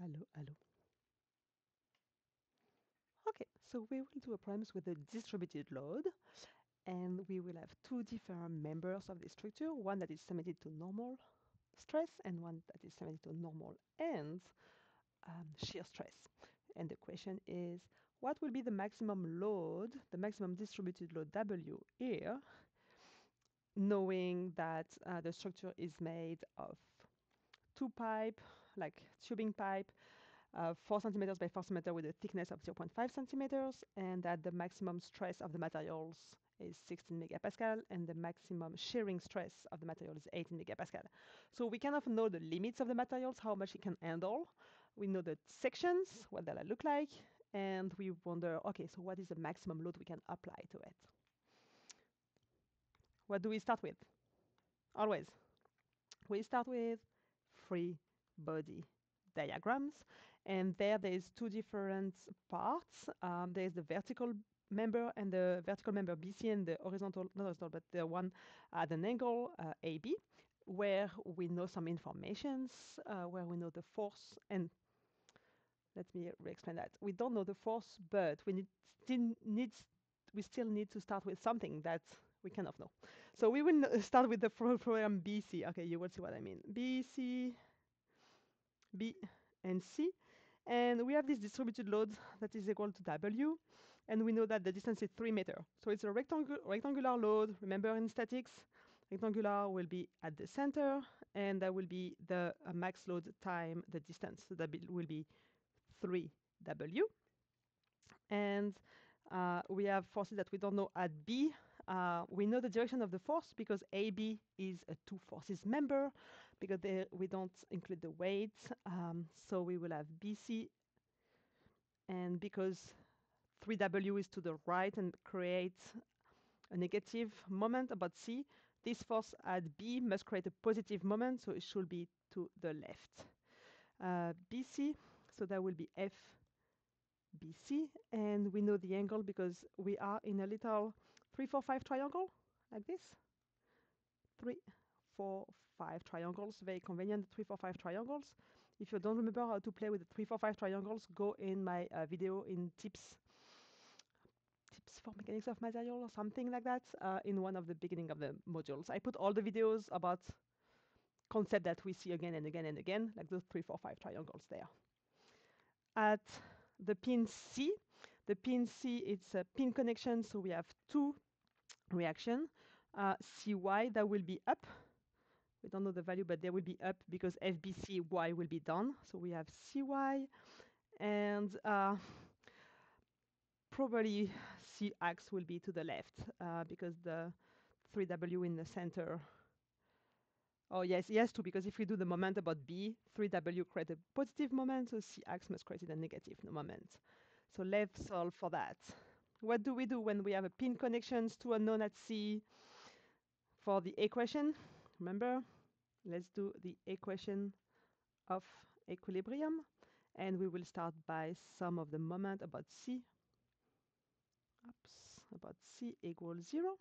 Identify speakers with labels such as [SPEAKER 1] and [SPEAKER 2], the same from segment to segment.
[SPEAKER 1] Hello, hello. Okay, so we will do a problems with a distributed load, and we will have two different members of the structure, one that is submitted to normal stress and one that is submitted to normal and um, shear stress. And the question is, what will be the maximum load, the maximum distributed load W here, knowing that uh, the structure is made of two pipe, like tubing pipe, uh, 4 centimeters by 4 centimeter with a thickness of 0.5 centimeters, and that the maximum stress of the materials is 16 megapascal, and the maximum shearing stress of the material is 18 megapascal. So we kind of know the limits of the materials, how much it can handle. We know the sections, what they'll look like, and we wonder, okay, so what is the maximum load we can apply to it? What do we start with? Always. We start with free body diagrams. And there, there's two different parts. Um, there's the vertical member and the vertical member BC and the horizontal, not horizontal, but the one at an angle uh, AB, where we know some informations, uh, where we know the force and let me re-explain that. We don't know the force, but we need, still needs we still need to start with something that we kind of know. So we will start with the program BC. Okay, you will see what I mean. BC B, and C. And we have this distributed load that is equal to W, and we know that the distance is 3 meter. So it's a rectangu rectangular load. Remember in statics, rectangular will be at the center, and that will be the uh, max load time the distance. So that will be 3W. And uh, we have forces that we don't know at B. Uh, we know the direction of the force because AB is a two forces member because they, we don't include the weight. Um, so we will have BC and because 3W is to the right and creates a negative moment about C, this force at B must create a positive moment, so it should be to the left. Uh, BC, so that will be F BC, and we know the angle because we are in a little 3, 4, 5 triangle, like this. 3, 4, 5 triangles, very convenient 3, 4, 5 triangles. If you don't remember how to play with the three, four, five triangles, go in my uh, video in tips tips for mechanics of material or something like that uh, in one of the beginning of the modules. I put all the videos about concept that we see again and again and again, like those three, four, five triangles there. At the pin C. The pin C, it's a pin connection, so we have two reaction. Uh, CY, that will be up. We don't know the value, but they will be up because FBCY will be down. So we have CY and uh, probably CX will be to the left uh, because the 3W in the center Oh, yes, yes, too, because if we do the moment about B, 3W create a positive moment, so Cx must create a negative moment. So let's solve for that. What do we do when we have a pin connections to unknown at C for the equation? Remember, let's do the equation of equilibrium, and we will start by sum of the moment about C. Oops, about C equals zero.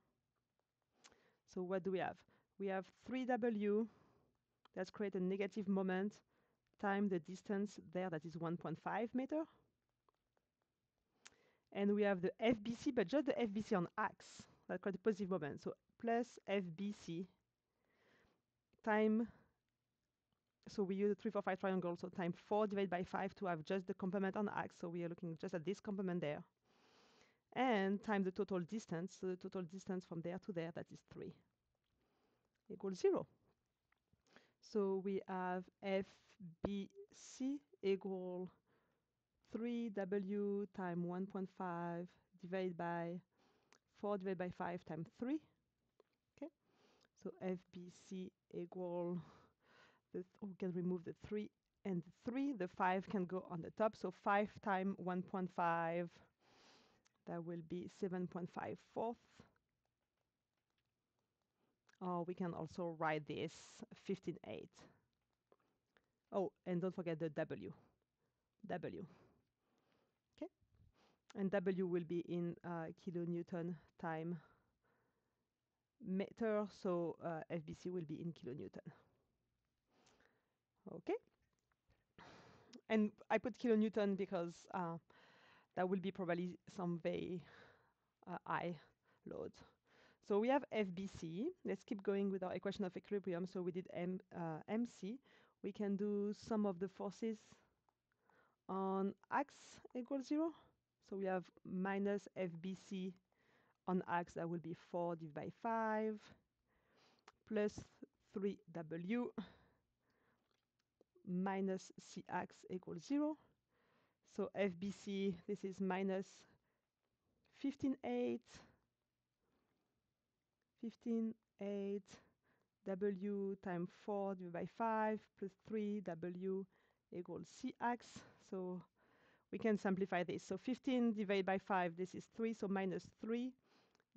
[SPEAKER 1] So what do we have? we have 3w, let's create a negative moment, time the distance there, that is 1.5 meter. And we have the FBC, but just the FBC on x, that create a positive moment. So plus FBC time, so we use a 3, 4, 5 triangle, so time 4 divided by 5 to have just the complement on x. So we are looking just at this complement there. And time the total distance, so the total distance from there to there, that is 3 equals 0. So we have FBC equal 3W times 1.5 divided by 4 divided by 5 times 3. So FBC equal, the, we can remove the 3 and the 3. The 5 can go on the top. So 5 times 1.5, that will be 7.5 fourths Oh, we can also write this 15.8. Oh, and don't forget the W. W. Okay. And W will be in uh, kilonewton time meter, so uh, FBC will be in kilonewton. Okay. and I put kilonewton because uh, that will be probably some very uh, high load. So we have FBC. Let's keep going with our equation of equilibrium. So we did M, MC. We can do sum of the forces on x equals 0. So we have minus FBC on x, that will be 4 divided by 5, plus 3W minus Cx equals 0. So FBC, this is minus 15.8, 15.8 W times 4 divided by 5 plus 3 W equals Cx. So we can simplify this. So 15 divided by 5, this is 3, so minus 3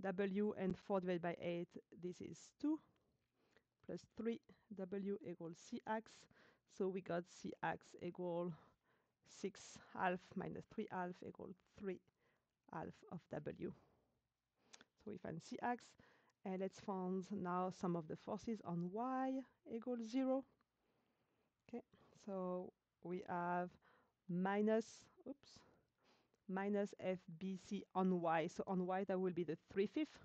[SPEAKER 1] W and 4 divided by 8, this is 2 plus 3 W equals Cx. So we got Cx equal 6 half minus 3 half equal 3 half of W. So we find Cx. And let's find now some of the forces on Y equals 0. Okay, so we have minus, oops, minus FBC on Y. So on Y that will be the 3 fifth.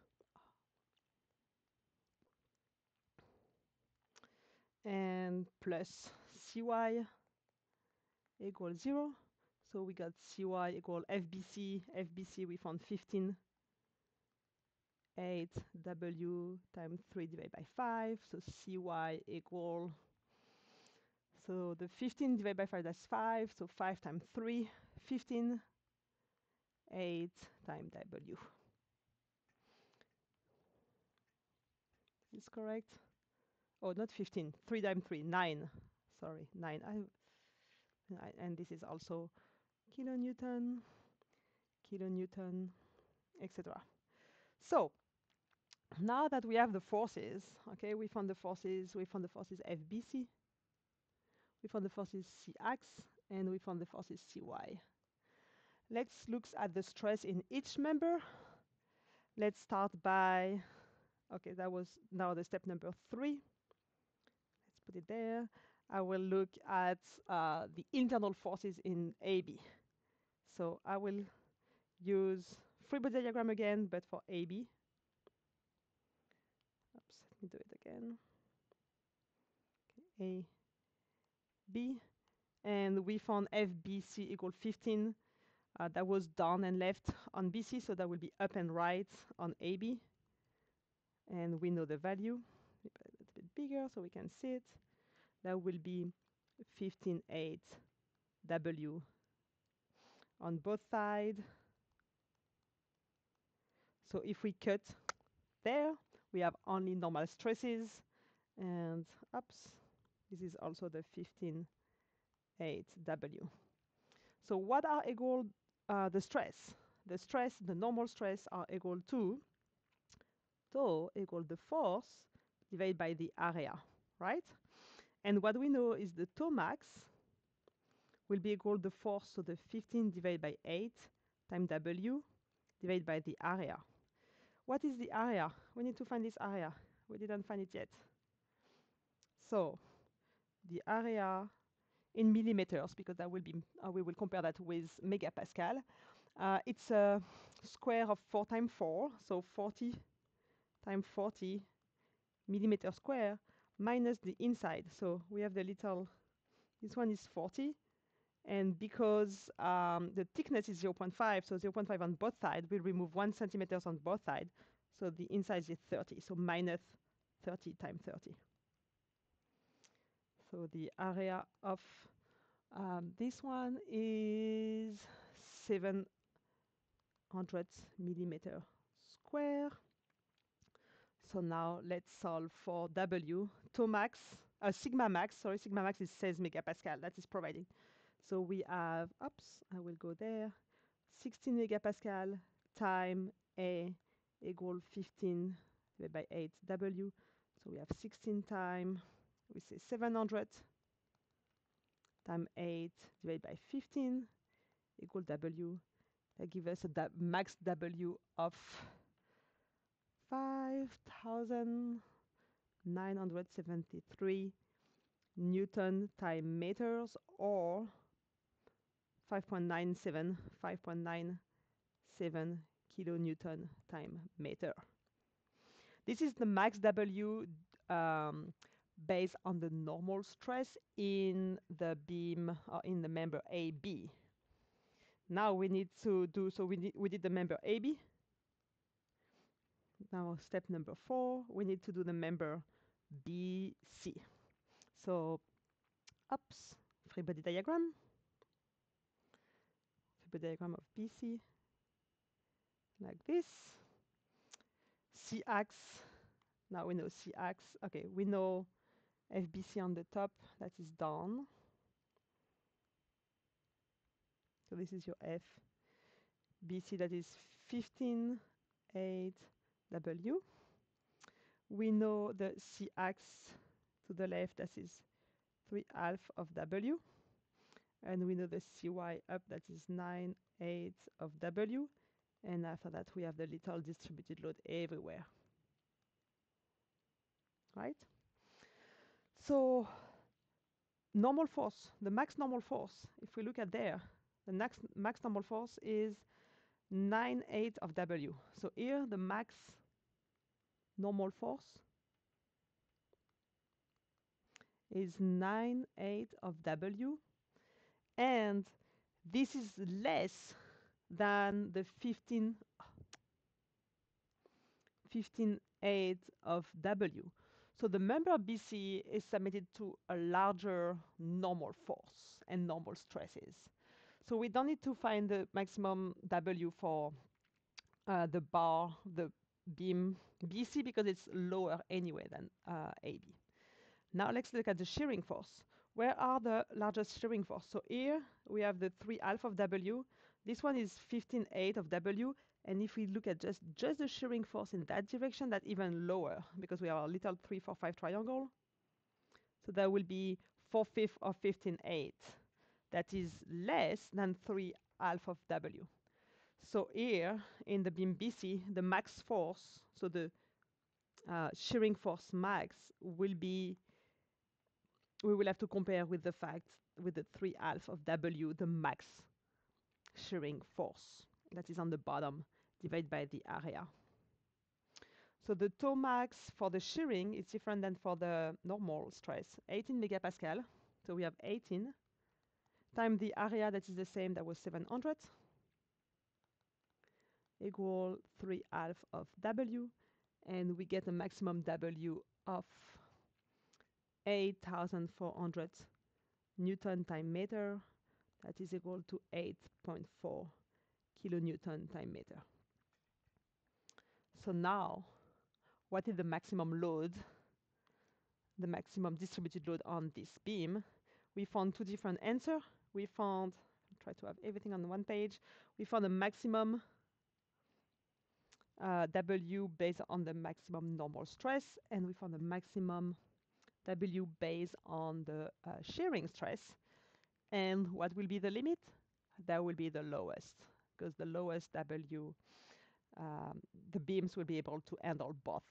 [SPEAKER 1] And plus CY equals 0. So we got CY equal FBC. FBC we found 15 8 W times 3 divided by 5. So CY equal, so the 15 divided by 5, that's 5. So 5 times 3, 15, 8 times W. Is correct? Oh, not 15, 3 times 3, 9. Sorry, 9. I, and this is also kilonewton, kilonewton, etc. So now that we have the forces, okay, we found the forces, we found the forces FBC, we found the forces Cx, and we found the forces Cy. Let's look at the stress in each member. Let's start by, okay, that was now the step number three. Let's put it there. I will look at uh, the internal forces in AB. So I will use free body diagram again, but for AB. Oops, let me do it again. Okay, A, B, and we found FBC equal 15. Uh, that was down and left on BC, so that will be up and right on AB. And we know the value. a little bit bigger so we can see it. That will be 15.8 W on both sides. So if we cut there, we have only normal stresses and ups. This is also the 15.8W. So what are equal uh, the stress? The stress, the normal stress are equal to tau equal the force divided by the area, right? And what we know is the tau max will be equal to the force, so the 15 divided by 8 times W divided by the area. What is the area? We need to find this area. We didn't find it yet. So the area in millimeters, because that will be, uh, we will compare that with megapascal. Uh, it's a square of 4 times 4, so 40 times 40 millimeter square minus the inside. So we have the little, this one is 40. And because um, the thickness is 0.5, so 0.5 on both sides, we'll remove one centimeters on both sides. So the inside is 30, so minus 30 times 30. So the area of um, this one is 700 millimeter square. So now let's solve for W, tau max, uh, sigma max, sorry, sigma max is 16 megapascal, that is provided. So we have, oops, I will go there, 16 megapascal time A equal 15 divided by 8 W. So we have 16 time, we say 700 times 8 divided by 15 equal W. That gives us a max W of 5,973 Newton time meters or 5.97, 5.97 kilonewton time meter. This is the max W um, based on the normal stress in the beam or in the member AB. Now we need to do, so we, need, we did the member AB. Now step number four, we need to do the member BC. So, oops, free body diagram. Free body diagram of BC, like this. C-ax, now we know C-ax. Okay, we know FBC on the top, that is down. So this is your F. BC that is 15.8 W. We know the C-ax to the left, that is 3 half of W. And we know the CY up, that is 9 8 of W. And after that, we have the little distributed load everywhere. Right? So normal force, the max normal force, if we look at there, the max, max normal force is 9 8 of W. So here the max normal force is 9 8 of W and this is less than the 15 15 8 of W. So the member BC is submitted to a larger normal force and normal stresses. So we don't need to find the maximum W for uh, the bar, the beam BC because it's lower anyway than uh, AB. Now let's look at the shearing force. Where are the largest shearing force? So here we have the 3 alpha of W. This one is 15 8 of W. And if we look at just, just the shearing force in that direction, that's even lower because we have a little 3, 4, 5 triangle. So that will be 4 fifths of 15.8. That is less than 3 half of W. So here in the beam BC, the max force, so the uh, shearing force max will be, we will have to compare with the fact, with the 3 half of W, the max shearing force that is on the bottom divided by the area. So the max for the shearing is different than for the normal stress, 18 megapascal. So we have 18 times the area that is the same, that was 700, equal 3 half of W, and we get a maximum W of 8,400 Newton time meter, that is equal to 8.4 kilonewton time meter. So now, what is the maximum load, the maximum distributed load on this beam? We found two different answers. We found, try to have everything on one page, we found a maximum uh, W based on the maximum normal stress, and we found a maximum W based on the uh, shearing stress. And what will be the limit? That will be the lowest, because the lowest W, um, the beams will be able to handle both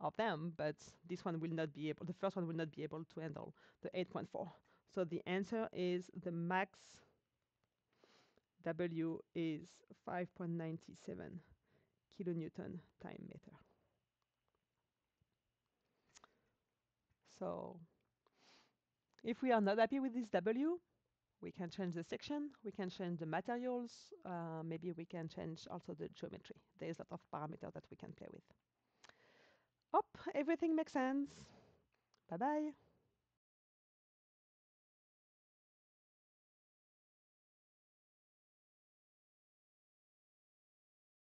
[SPEAKER 1] of them, but this one will not be able, the first one will not be able to handle the 8.4. So the answer is the max W is 5.97 kilonewton time meter. So if we are not happy with this W, we can change the section, we can change the materials, uh, maybe we can change also the geometry. There's a lot of parameters that we can play with. Hope everything makes sense. Bye-bye.